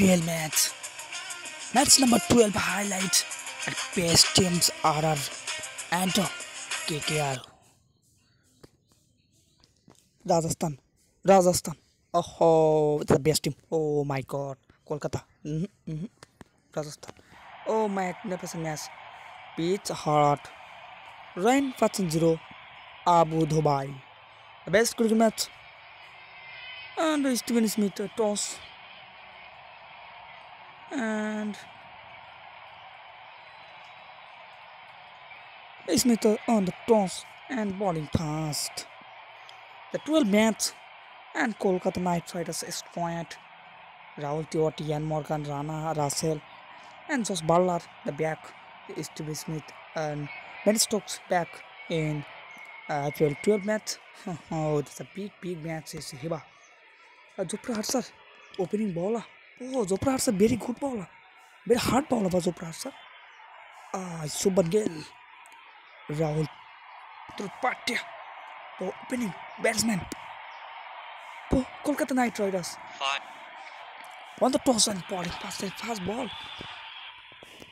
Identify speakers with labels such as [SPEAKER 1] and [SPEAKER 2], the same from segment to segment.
[SPEAKER 1] IPL match. Match number 12 highlight at best teams RR and KKR. Rajasthan. Rajasthan. Oh, the best team. Oh my god. Kolkata. Mhm, mhm. Rajasthan. Oh, magnificent match. Pitch hard. Rain 0 Abu Dhabi. The best cricket match. And Steven Smith uh, toss. And Smith uh, on the toss and bowling fast. The 12 match and Kolkata Knight Riders is point. Rahul Tiwari, and Morgan, Rana, Russell, and Josh Buttler, the back, Steve Smith, and Ben Stokes back in uh, IPL 12 match. Oh, it's a big, big match. Is Hiba. Uh, Jopra Harsar, opening bowler. Oh, Jopra Harsar, very good bowler. Very hard bowler was Jopra Harsar. Ah, Subban Gill. Rahul Tripathi, the opening batsman. Oh, Kolkata Knight Riders.
[SPEAKER 2] Five.
[SPEAKER 1] On the toss and bowling fast and fast ball.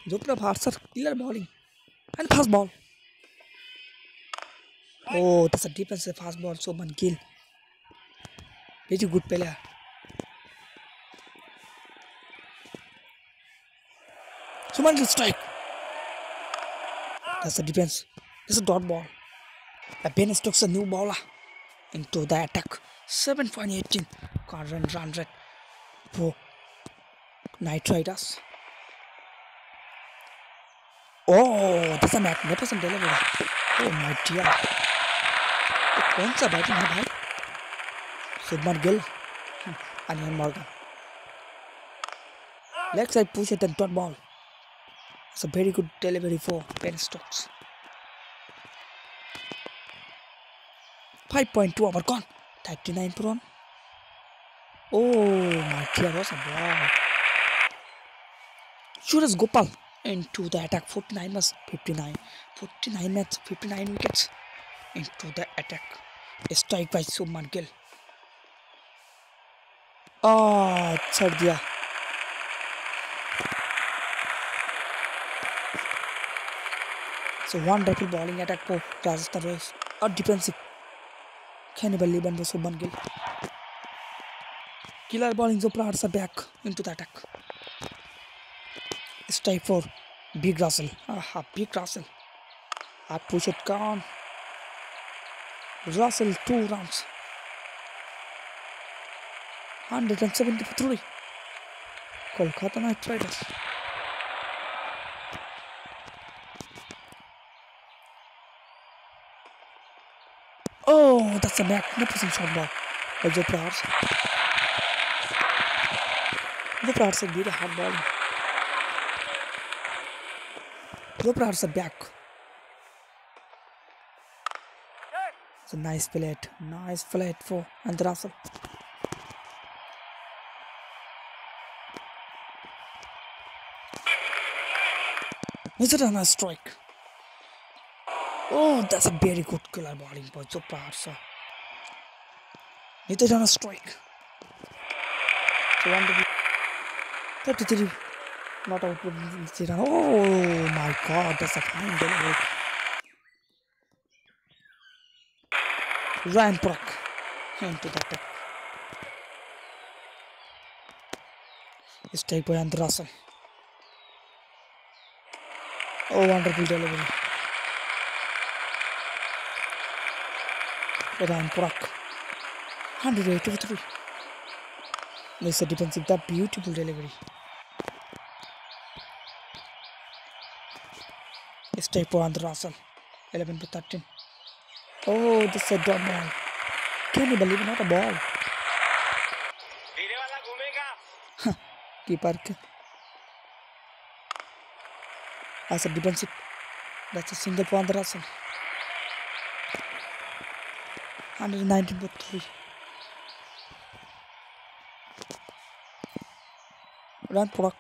[SPEAKER 1] Jopra Harsar, killer bowling. And fast ball. Oh, that's a defensive fast ball. Subban Gill. Very good player. Subban Gill strike. That's a defense. It's a dot ball. The Ben Stokes a new bowler into the attack. 7.18 can't run run rate for Night Riders. Oh, that's a magnificent delivery. Oh my dear. ये कौन सा batting है भाई Shubman Gill Eoin Morgan leg side push it and dot ball It's a very good delivery for Ben Stokes. 5.2 over gone. 39 per. Oh my dear, was a ball. Sure Gopal into the attack. 49 59. 49 nets, 59 wickets into the attack. A strike by Suman Gill. Oh, chhod yeah. So double bowling attack for Rajasthan Royals a defensive Hannibal Liban for Subman Gill killer bowling Zopra Harsa back into the attack strike for Big Russell. Aha, Big Russell. I push it down. Russell two runs. 173. Kolkata Knight Riders. Oh, that's a magnificent shot ball by Prahars. Joe Prahars did a hard bowling. Zoprars are back. It's a nice flat, nice flat for Andre Russell. Is it a nice strike? Oh, that's a very good killer bowling by Zoprars. It is on a strike. So, one to be 33 not out. Oh my god, that's a fine delivery. Ryan Brock into the attack. It's take by Russell. Oh, wonderful delivery. Rampurak. Brock. 183. 3. Defensive, that beautiful delivery. Step on the Russell. 11 to 13. Oh, this is a dumb ball. Can you believe not a ball? Keep के ऐसा a defensive, that's a single point, Russell. 190 degrees. Run, Pollock.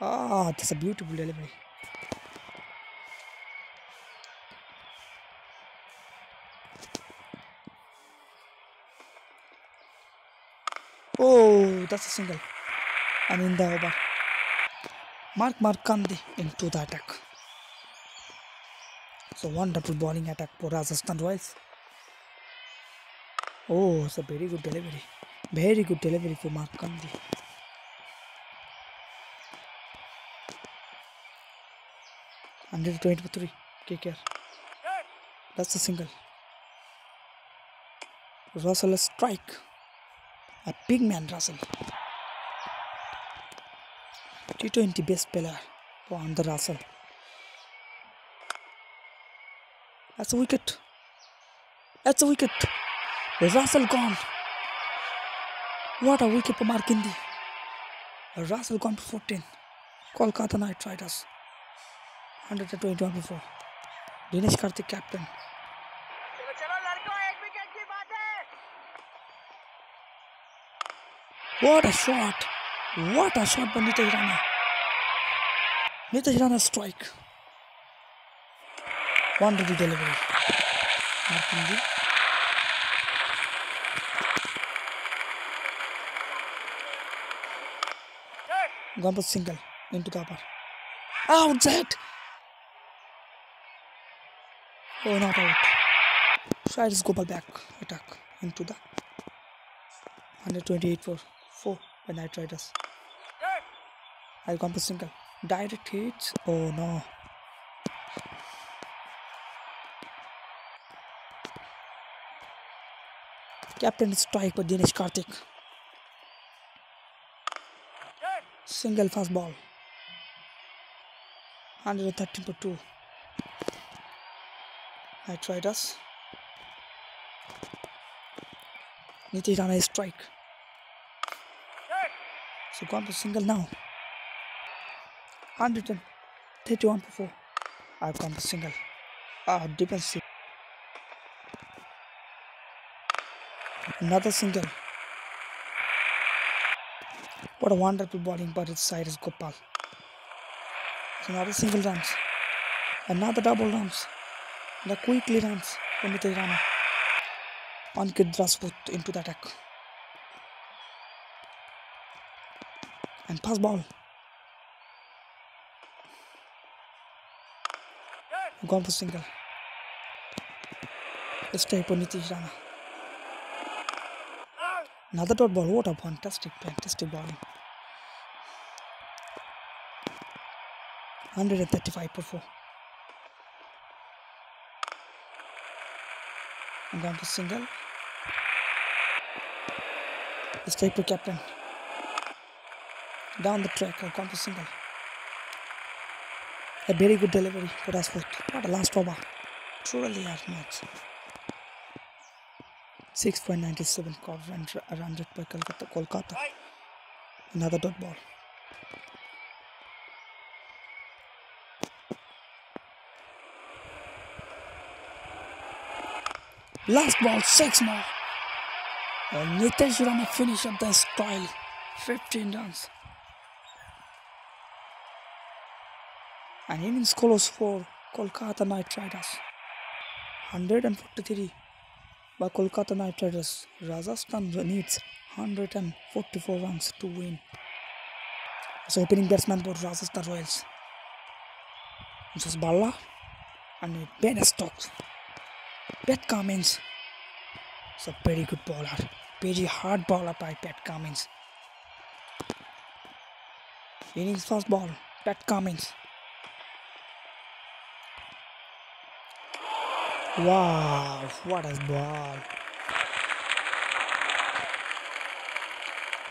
[SPEAKER 1] Ah, that's a beautiful delivery. Oh, that's a single. And in the over. Mark Markandi into the attack. So wonderful bowling attack for Rajasthan Royals. Oh, it's a very good delivery. Very good delivery for Mark twenty three. KKR. That's a single. Russell a strike. A big man Russell. T20 best player for Andre Russell. That's a wicket. That's a wicket. Russell gone. What a wicket for Markande. Russell gone to 14. Kolkata Knight Riders. 121 before. Dinesh Karthik captain. What a shot! What a shot by Nita Hirana. Nita Hirana strike. Wonderful delivery. Markande. Gone for single into the upper. Ah, Outside! Oh, not out. Shreyas Gopal back attack into the 128 for 4 by Night Riders. I'll come for single. Direct hits. Oh no. Captain strike by Dinesh Karthik. Single fast ball. 113 for 2. Night Riders. Nitish Rana strike. So gone for single now. 131 for 4. I've gone for single. Ah, defensive. Another single. What a wonderful bowling by Cyrus Gopal. Another single runs. Another double runs. The quickly runs for Nitish Rana. Ankit Rajput into the attack. And pass ball. Gone for single. Let's try for Nitish Rana. Another dot ball. What a fantastic, fantastic bowling. 135 for 4. I'm going to single. Take the captain. Down the track, I've to single. A very good delivery for Rashford. What a last over. Truly last match. 6.97 core run, run rate by Kolkata. Kolkata. Another dot ball. Last ball, six more. And Nitish Rana finish up the style. 15 runs. And innings close for Kolkata Knight Riders. 143 by Kolkata Knight Riders. Rajasthan needs 144 runs to win. So opening batsman for Rajasthan Royals. This is Balla and Ben Stokes. Pat Cummins. It's a very good bowler. Very hard bowler by Pat Cummins. Innings first ball. Pat Cummins. Wow, what a ball.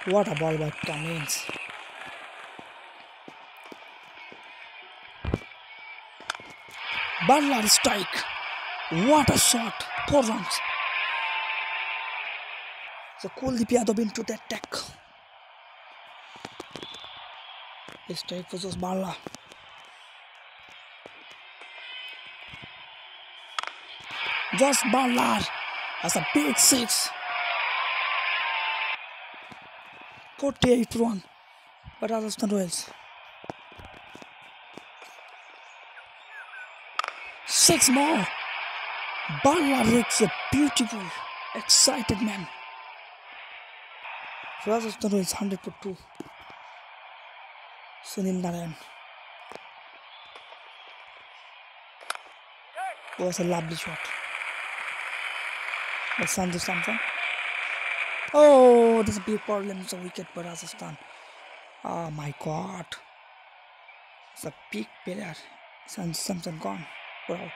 [SPEAKER 1] What a ball by Cummins. Buttler strike. What a shot. Four runs. So Kuldeep Yadav into the attack. Strike for Jos Jos Balla has a big six. 48 run by Rajasthan Royals. Six more. Balla looks a beautiful, excited man. Rajasthan Royals 100 for 2. Sunil Narayan. Was a lovely shot. By Sanju Samson. Oh, there's a big problem. It's a wicket for Rajasthan. Oh my god. It's a big player. Samson gone. We're out.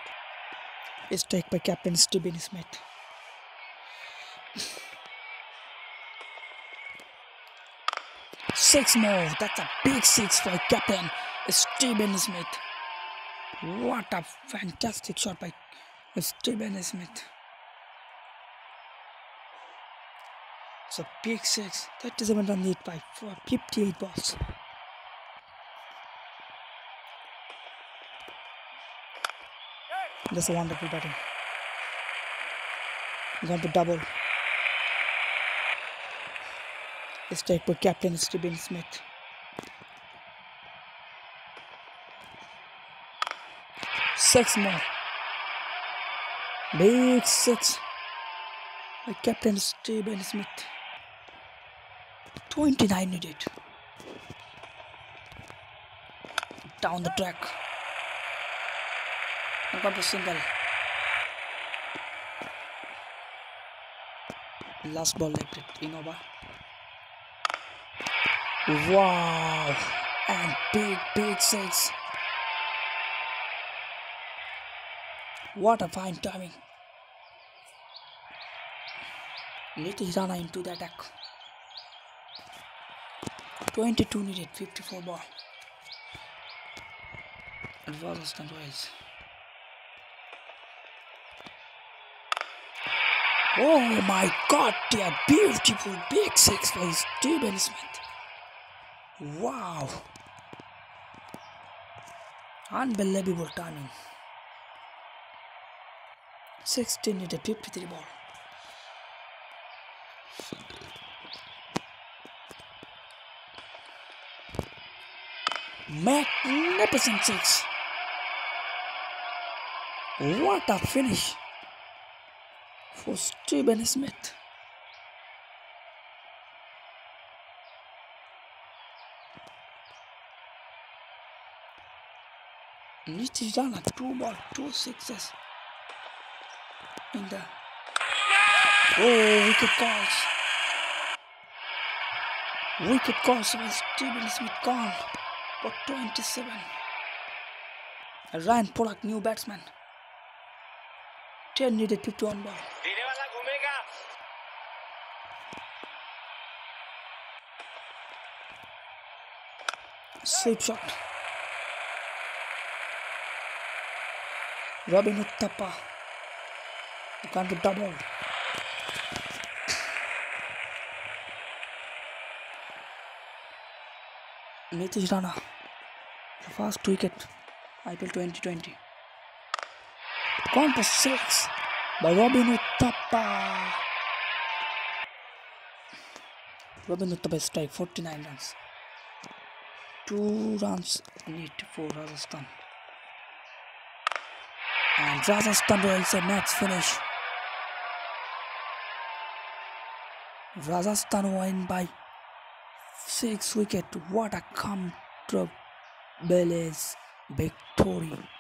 [SPEAKER 1] It's take by captain Steven Smith. Six more. That's a big six for captain Steven Smith. What a fantastic shot by Steven Smith. A big six. 37 run lead by four, 58 balls. That's a wonderful batting. Going to double. It's take by captain Steven Smith. Six more. Big six. By captain Steven Smith. 29 needed. Down the track. And got a single. Last ball left it. Innova. Wow. And big, big six. What a fine timing. Nitish Rana into the attack. 22 needed, 54 ball. Aston Royals. Oh my god, they are beautiful big six by Steven Smith. Wow. Unbelievable timing. 16 needed, 53 ball. Magnificent six. What a finish for Steven Smith. Nitish Rana, two ball, two sixes in the oh wicket calls. Wicket calls by Steven Smith gone for 27. Ryan Pollock, new batsman. 10 needed 51 ball. Safe shot. Robin Uttappa. Gone to double. Nitish Rana. The first wicket. IPL 2020. Gone for six by Robin Uthappa. Robin Uthappa strike 49 runs. Two runs need for Rajasthan. And Rajasthan Royals a match finish. Rajasthan win by six wicket. What a comfortable victory.